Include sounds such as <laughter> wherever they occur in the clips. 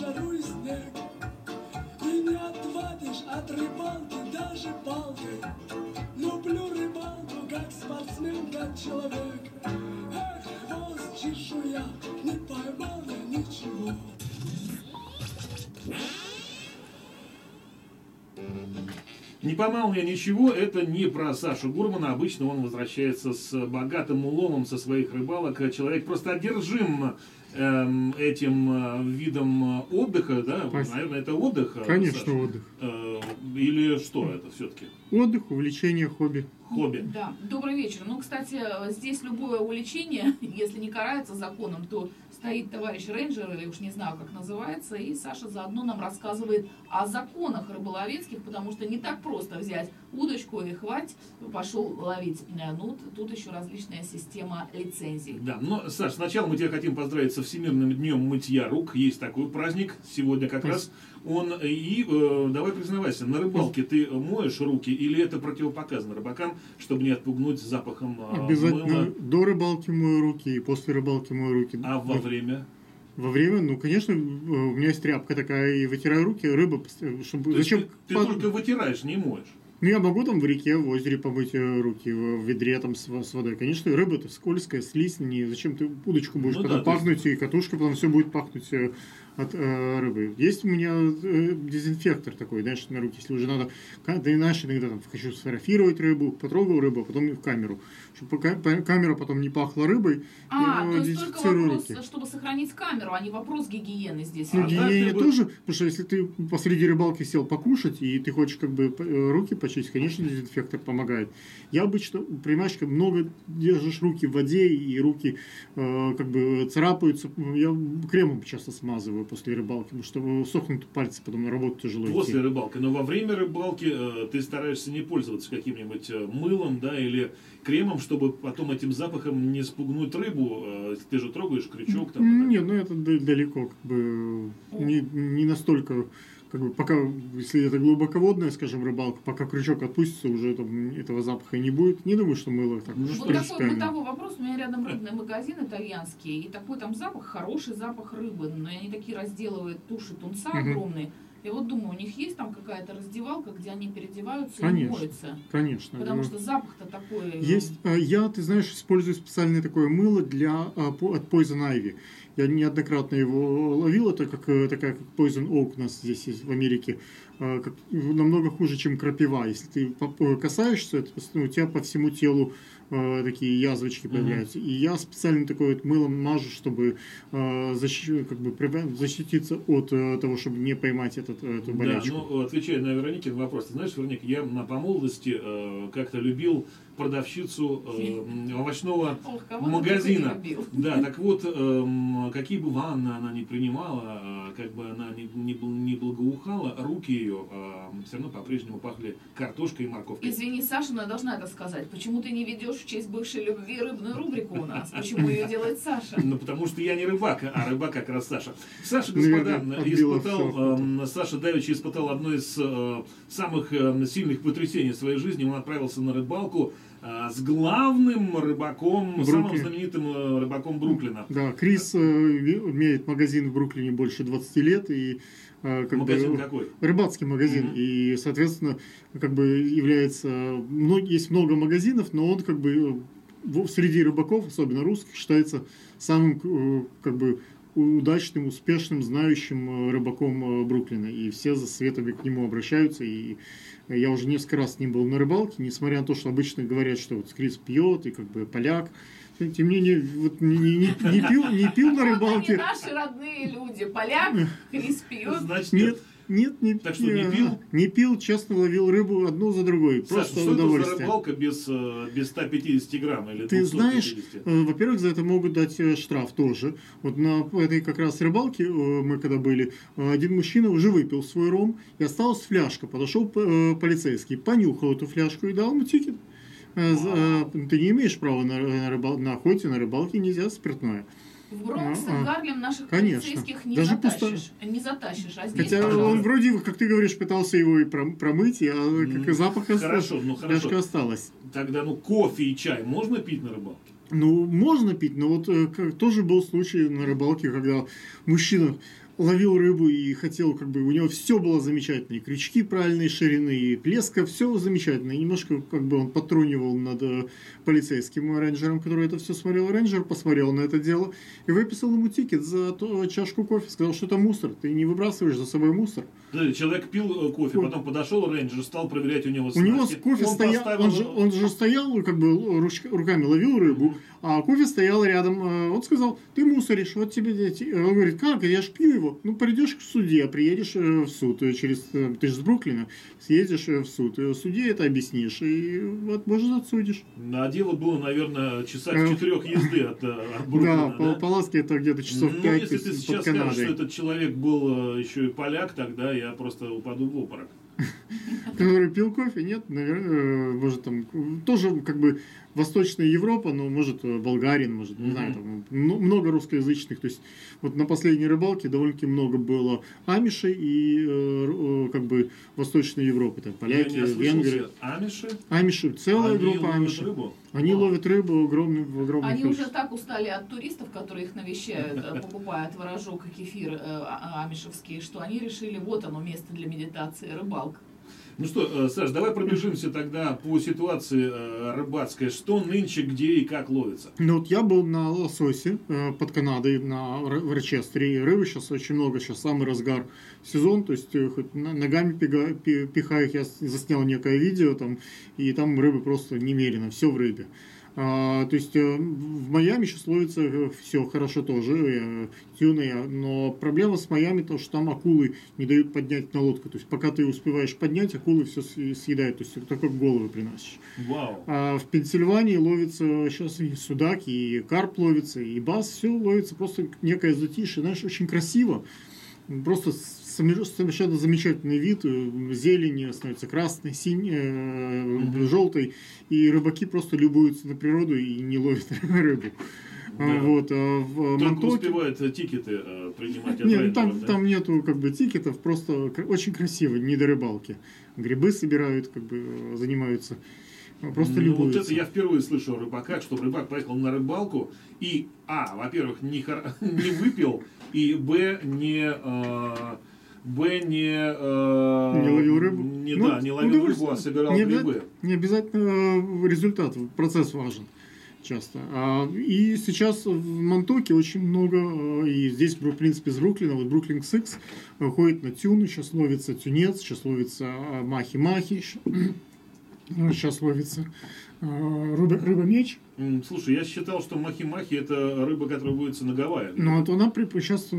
жару и снег. И не отвадишь от рыбалки даже палкой. Люблю рыбалку, как спортсмен, как человек. Эх, хвост чешуя, не поймал я ничего. Не поймал я ничего, это не про Сашу Гурмана. Обычно он возвращается с богатым уловом со своих рыбалок. Человек просто одержим эм, этим э, видом отдыха, да? Спасибо. Наверное, это отдых. э, Конечно, Саша? отдых. Э, или что это все-таки? Отдых, увлечение, хобби. Хобби. Да, добрый вечер. Ну, кстати, здесь любое увлечение, <laughs> если не карается законом, то стоит товарищ рейнджер, или уж не знаю, как называется, и Саша заодно нам рассказывает о законах рыболовецких, потому что не так просто взять удочку и хватит, пошел ловить. Э, Ну, тут еще различная система лицензий. Да, но, Саш, сначала мы тебя хотим поздравить со Всемирным днем мытья рук. Есть такой праздник сегодня как раз. Он и э, давай признавайся, на рыбалке ты моешь руки или это противопоказано рыбакам, чтобы не отпугнуть запахом э, Обязательно мыла, до рыбалки мою руки и после рыбалки мою руки. а во время? Во время, ну, конечно, э, у меня есть тряпка такая, и вытираю руки, рыба, пост- чтобы... То Зачем? ты, ты Под- только вытираешь, не моешь. Ну, я могу там в реке, в озере помыть э, руки, в ведре там с, с водой. Конечно, рыба-то скользкая, слизь ней. Зачем ты удочку будешь Ну потом да, то есть- пахнуть, и катушка потом все будет пахнуть э, от э, рыбы. Есть у меня э, дезинфектор такой, знаешь, на руки, если уже надо... Да и знаешь, иногда там хочу сфотографировать рыбу, потрогал рыбу, а потом в камеру. Чтобы камера потом не пахла рыбой, А, я то есть только вопрос, руки. чтобы сохранить камеру, а не вопрос гигиены здесь. Ну, А гигиене так ты бы- тоже, потому что если ты посреди рыбалки сел покушать, и ты хочешь как бы э, руки почистить, конечно, дезинфектор помогает. Я обычно, понимаешь, как много держишь руки в воде, и руки э, как бы царапаются. Я кремом часто смазываю после рыбалки, потому что сохнут пальцы, потом на работу тяжело После идти. рыбалки. Но во время рыбалки э, ты стараешься не пользоваться каким-нибудь э, мылом, да, или кремом, чтобы потом этим запахом не спугнуть рыбу. Э, ты же трогаешь крючок там. Не, ну это далеко, как бы не, не настолько, как бы пока, если это глубоководная, скажем, рыбалка, пока крючок отпустится, уже там этого запаха не будет. Не думаю, что мыло так Ну, уж что Вот такой бытовой вопрос. У меня рядом рыбный магазин итальянский, и такой там запах, хороший запах рыбы. Но они такие разделывают туши тунца огромные. Я вот думаю, у них есть там какая-то раздевалка, где они переодеваются и Конечно. моются. Конечно. Потому что запах-то такой... ну, Есть, а, я, ты знаешь, использую специальное такое мыло для по- от Poison Ivy. Я неоднократно его ловил, это как э, такая как Poison Oak у нас здесь есть в Америке, как- намного хуже, чем крапива. Если ты касаешься, это, ну, у тебя по всему телу э, такие язвочки появляются. И я специально такое вот мылом мажу, чтобы э, защи- как бы, защититься от э, того, чтобы не поймать этот, э, эту Да, болячку. ну, отвечая на Вероникин вопрос, ты знаешь, Вероника, я на по молодости э, как-то любил продавщицу э, овощного <laughs> Ох, магазина. <laughs> Да, так вот, эм, какие бы ванны она не принимала, э, как бы она не, не, не благоухала, руки ее все равно по-прежнему пахли картошкой и морковкой. Извини, Саша, но я должна это сказать. Почему ты не ведешь в честь бывшей любви рыбную рубрику у нас? Почему ее делает Саша? Ну, потому что я не рыбак, а рыбак как раз Саша. Саша, Наверное, господа, отбила испытал, эм, Саша Давич испытал одно из э, самых э, сильных потрясений в своей жизни. Он отправился на рыбалку э, с главным рыбаком, Бруклин. самым знаменитым э, рыбаком Бруклина. Да, Крис э, имеет магазин в Бруклине больше 20 лет и э, как Магазин бы, какой? рыбацкий магазин Мгм. и соответственно как бы является есть много магазинов, но он как бы в- среди рыбаков, особенно русских, считается самым как бы удачным, успешным, знающим э, рыбаком э, Бруклина. И все за советами к нему обращаются. И я уже несколько раз с ним был на рыбалке, несмотря на то, что обычно говорят, что вот Крис пьет и как бы поляк. Тем не менее, вот не, не- не- пил, не пил на рыбалке. наши родные люди. Поляк, Крис пьет. Значит, Нет, нет, не, Так что не пил? Не пил, честно ловил рыбу одну за другой. Саша, Просто что это за удовольствие. рыбалка без, э, без 150 грамм или Ты 250? знаешь, э, во-первых, за это могут дать э, штраф тоже. Вот на этой как раз рыбалке мы когда были, один мужчина уже выпил свой ром, и осталась фляжка. Подошел полицейский, понюхал эту фляжку и дал ему тикет. Э, Ты не имеешь права на, на, рыбал- на охоте, на рыбалке нельзя спиртное. В Бронкс и А, а. в Гарлем наших Конечно. полицейских не Даже затащишь. Не затащишь. А здесь, Хотя пожалуйста. он вроде, как ты говоришь, пытался его и пром- промыть, а как и запах Хорошо, ну фляжка хорошо. осталась. Тогда, ну, кофе и чай можно пить на рыбалке? Ну, можно пить, но вот э, как- тоже был случай на рыбалке, когда мужчина ловил рыбу и хотел, как бы, у него все было замечательно, и крючки правильной ширины, и плеска, все замечательно. И немножко, как бы, он потрунивал над э, полицейским рейнджером, который это все смотрел. Рейнджер посмотрел на это дело и выписал ему ticket за ту чашку кофе. Сказал, что это мусор, ты не выбрасываешь за собой мусор. Человек пил э, кофе, Ой. потом подошел рейнджер, стал проверять у него У него снасти. кофе Он стоял, поставил- он же, он же стоял, как бы руч- руками ловил рыбу, а кофе стоял рядом. Э, Он сказал, ты мусоришь, вот тебе... эти». Он говорит, как, я ж пью его. Ну, придешь к суде, приедешь э, в суд э, через... э, Ты же с Бруклина, съездишь в суд, и суде это объяснишь, и вот, может, отсудишь. На дело было, наверное, часах Э, в четырех езды от, от Да, Бруклина, по, по Ласке это где-то часов ну, 5 если ты сейчас скажешь, что этот человек был еще и поляк, тогда я просто упаду в обморок. Который пил кофе, нет, наверное, может там тоже как бы Восточная Европа, но может э, болгарин, может, не знаю, там м- много русскоязычных. То есть вот на последней рыбалке довольно-таки много было амишей и э, э, как бы Восточной Европы, там поляки, я не ослышался. венгры. Амиши? Амиши, целая Они группа амишей. рыбу? Они ловят рыбу огромным, в огромных Они уже количествах. так устали от туристов, которые их навещают, э, покупая творожок и кефир э, а- амишевский, что они решили, вот оно место для медитации, рыбалка. Ну что, э, Саш, давай пробежимся тогда по ситуации э, рыбацкой. Что нынче, где и как ловится? Ну вот я был на лососе э, под Канадой, на в Рочестере, рыбы сейчас очень много, сейчас самый разгар сезон, то есть хоть ногами пига- пи- пихаю их, я заснял некое видео там, и там рыбы просто немерено, все в рыбе. А, то есть э, в Майами сейчас ловится все хорошо тоже, э, тюны, э, но проблема с Майами то, что там акулы не дают поднять на лодку. То есть пока ты успеваешь поднять, акулы все съедают, то есть только головы приносишь. Вау. А в Пенсильвании ловится сейчас и судак, и карп ловится, и бас, все ловится просто некое затишье, знаешь, очень красиво. Просто совершенно замечательный вид, э, зелень становится красной, синей, Мгм. желтой, и рыбаки просто любуются на природу и не ловят <laughs> рыбу. А, Да. Вот, а в Только Монтоке- успевают э, тикеты э, принимать от нет, ну там, да? там нету как бы тикетов, просто очень красиво, не до рыбалки. Грибы собирают, как бы э, занимаются, э, просто Ну, вот любуются. это я впервые слышу о рыбаках, что рыбак поехал на рыбалку и, а, во-первых, не, хор- <laughs> не выпил, и, б, не... э, Б не, э, Не ловил рыбу? Не, Ну, да, не ловил рыбу, а собирал Не грибы. Не обязательно э, результат, процесс важен часто. А, И сейчас в Монтоке очень много, э, и здесь, в принципе, с Бруклина, вот Brooklyn Six ходит на тюны, сейчас ловится тюнец, сейчас ловится э, махи-махи, <clears throat> сейчас ловится э, рыба- рыба-меч. М, Слушай, я считал, что махи-махи это рыба, которая водится на Гавайях. Но вот она сейчас,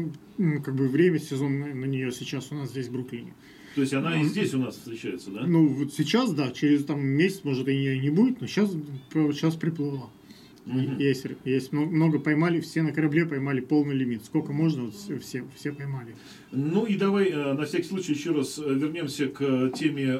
как бы время сезонное на нее сейчас у нас здесь в Бруклине. То есть она и здесь у нас встречается, да? Ну, вот сейчас, да, через там месяц, может, и ее не будет, но сейчас, сейчас приплыла. Мгм. Есть, есть много, поймали, все на корабле поймали полный лимит. Сколько можно, вот все, все, поймали. Ну и давай э, на всякий случай еще раз э, вернемся к теме,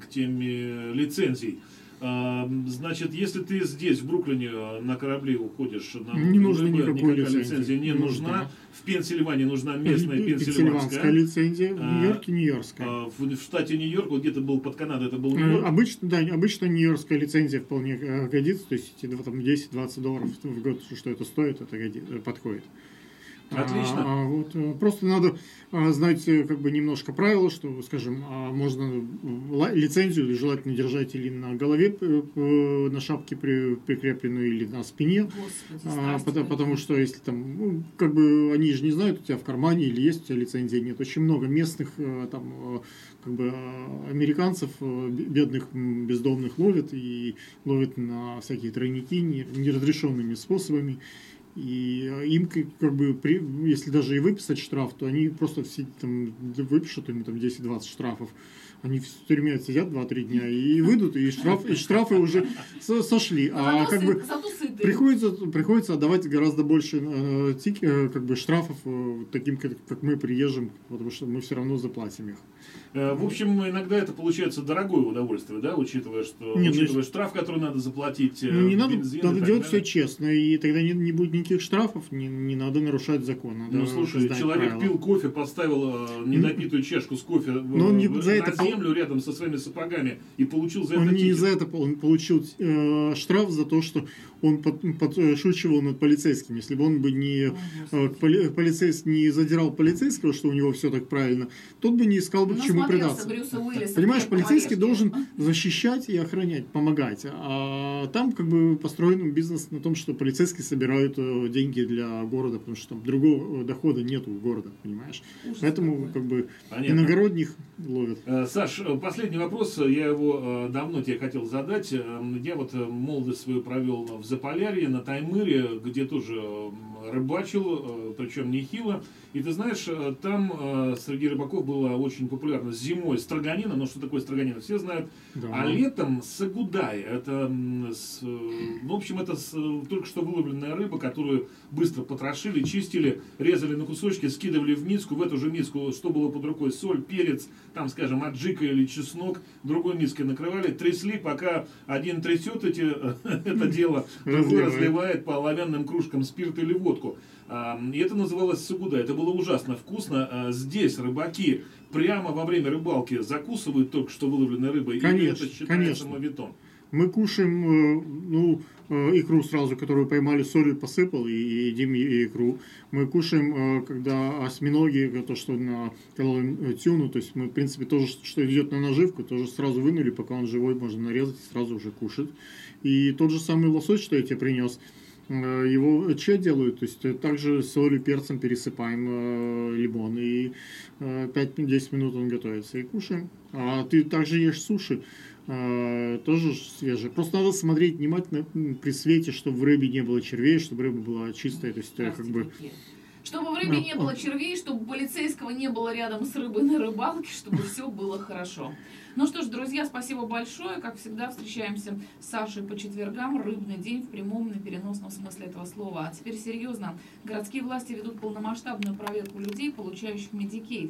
к теме лицензий. Значит, если ты здесь, в Бруклине, э, на корабле уходишь на Не рыбу, никакой никакая лицензии. лицензия не нужна. нужна. В Пенсильвании нужна местная Пенсильванская лицензия, в А, Нью-Йорке нью-йоркская. А, В, в штате Нью-Йорк, вот где-то был под Канадой, это был Э, Нью-Йорк. Обычно, да, обычно нью-йоркская лицензия вполне э, годится, то есть там 10-20 долларов в год, что это стоит, это подходит. А, Отлично. а вот, э, просто надо а, знать э, как бы немножко правила, что, скажем, а, можно лицензию желательно держать или на голове, э, на шапке при- прикрепленную, или на спине. Господи, А, потому, что если там, ну, как бы они же не знают, у тебя в кармане или есть у тебя лицензия, нет. Очень много местных там, как бы американцев бе- бедных бездомных ловят и ловят на всякие тройники не- неразрешенными способами. И э, им как бы, при, если даже и выписать штраф, то они просто все там выпишут им там 10-20 штрафов. Они в тюрьме сидят 2-3 дня и выйдут, и, штраф, и штрафы уже со- сошли. А как бы зато Приходится, приходится отдавать гораздо больше э, тик- э, как бы штрафов э, таким, как, как мы приезжим, потому что мы все равно заплатим их. Э, В общем, иногда это получается дорогое удовольствие, да, учитывая, что Нет, ну, учитывая штраф, который надо заплатить, э, Ну, не надо, бензин надо делать все далее. честно, и тогда не, не будет никаких штрафов, не, не надо нарушать закон. Надо Ну, слушай, человек правила. пил кофе, поставил э, недопитую чашку с кофе в- Но он не в- за это на пол- землю рядом со своими сапогами и получил за это Он не тикет. за это, он получил э, штраф за то, что он под- подшучивал над полицейским. Если бы он бы не, э, поли- полицейс- не задирал полицейского, что у него все так правильно, тот бы не искал бы к чему Насмотрелся предаться. Брюса Уиллиса Понимаешь, в «Крепком полицейский орешке». должен защищать и охранять, помогать. А там как бы построен бизнес на том, что полицейские собирают э, деньги для города, потому что там другого э, дохода нету у города, понимаешь? Ужас Поэтому какой. как бы Понятно. иногородних ловят. Э, Саш, э, последний вопрос, э, я его э, давно тебе хотел задать. Э, Я вот э, молодость свою провел в Заполярье, на Таймыре, где тоже рыбачил, э, причем нехило. И ты знаешь, э, там э, среди рыбаков было очень популярно зимой строганина, но что такое строганина, все знают. Да. А летом сагудай, это, с, э, ну, в общем, это с, э, только что выловленная рыба, которую быстро потрошили, чистили, резали на кусочки, скидывали в миску, в эту же миску, что было под рукой, соль, перец, там, скажем, аджика или чеснок, другой миской накрывали, трясли, пока один трясет эти, <laughs> это дело, другой Разливает. по оловянным кружкам спирт или водку. А, И это называлось сагуда. Это было ужасно вкусно. А, Здесь рыбаки прямо во время рыбалки закусывают только что выловленной рыбой. Конечно, это считается конечно. мавитон? Мы кушаем, э, ну, э, икру сразу, которую поймали, солью посыпал, и и едим и- икру. Мы кушаем, э, когда осьминоги, то, что на ловим, тюну, то есть мы, в принципе, тоже, что идет на наживку, тоже сразу вынули, пока он живой, можно нарезать и сразу уже кушать. И тот же самый лосось, что я тебе принес, его че делают, то есть э, также солью, перцем пересыпаем э, лимон, и э, 5-10 минут он готовится, и кушаем. А ты также ешь суши, э, тоже свежие. Просто надо смотреть внимательно при свете, чтобы в рыбе не было червей, чтобы рыба была чистая, то есть э, как бы... Чтобы в рыбе не было червей, чтобы полицейского не было рядом с рыбой на рыбалке, чтобы все было хорошо. Ну что ж, друзья, спасибо большое. Как всегда, встречаемся с Сашей по четвергам. Рыбный день в прямом и переносном смысле этого слова. А теперь серьезно. Городские власти ведут полномасштабную проверку людей, получающих медикейт.